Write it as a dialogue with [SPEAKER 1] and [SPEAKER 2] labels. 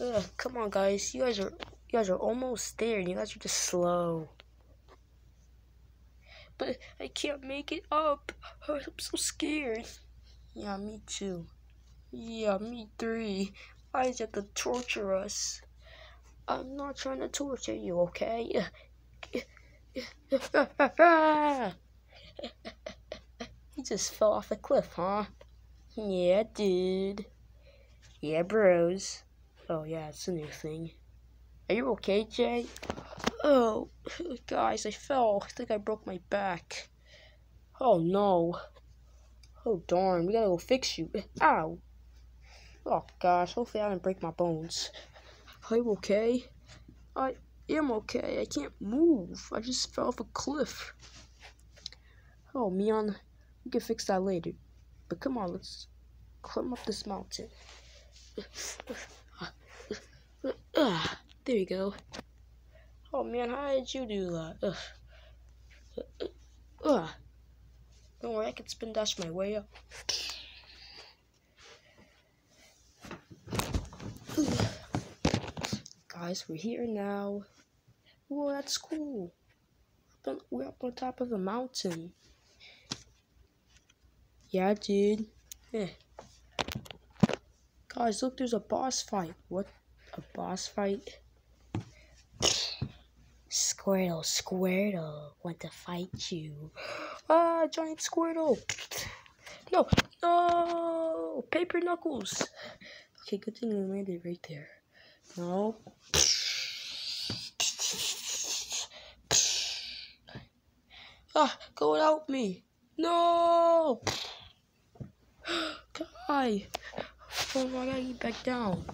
[SPEAKER 1] Ugh, come on, guys. You guys are you guys are almost there. You guys are just slow. But I can't make it up. Oh, I'm so scared. Yeah, me too. Yeah, me three. Why is it to torture us? I'm not trying to torture you, okay? he just fell off the cliff, huh? Yeah, dude. Yeah, bros. Oh, yeah, it's a new thing. Are you okay, Jay? Oh, guys, I fell. I think I broke my back. Oh, no. Oh, darn. We gotta go fix you. Ow. Oh, gosh. Hopefully I didn't break my bones. Are you okay? I am okay. I can't move. I just fell off a cliff. Oh, man. We can fix that later. But come on, let's climb up this mountain. Ah, there you go. Oh man, how did you do that? Ugh. Ugh. Ugh. Don't worry, I can spin dash my way up. Guys, we're here now. Whoa, that's cool. We're up on top of a mountain. Yeah, dude. Yeah. Guys, look, there's a boss fight. What? A boss fight? Squirtle, Squirtle, want to fight you. Ah, giant Squirtle. No, no, paper knuckles. Okay, good thing we landed right there. No. Ah, go without me. No. Guy. Oh, I gotta get back down.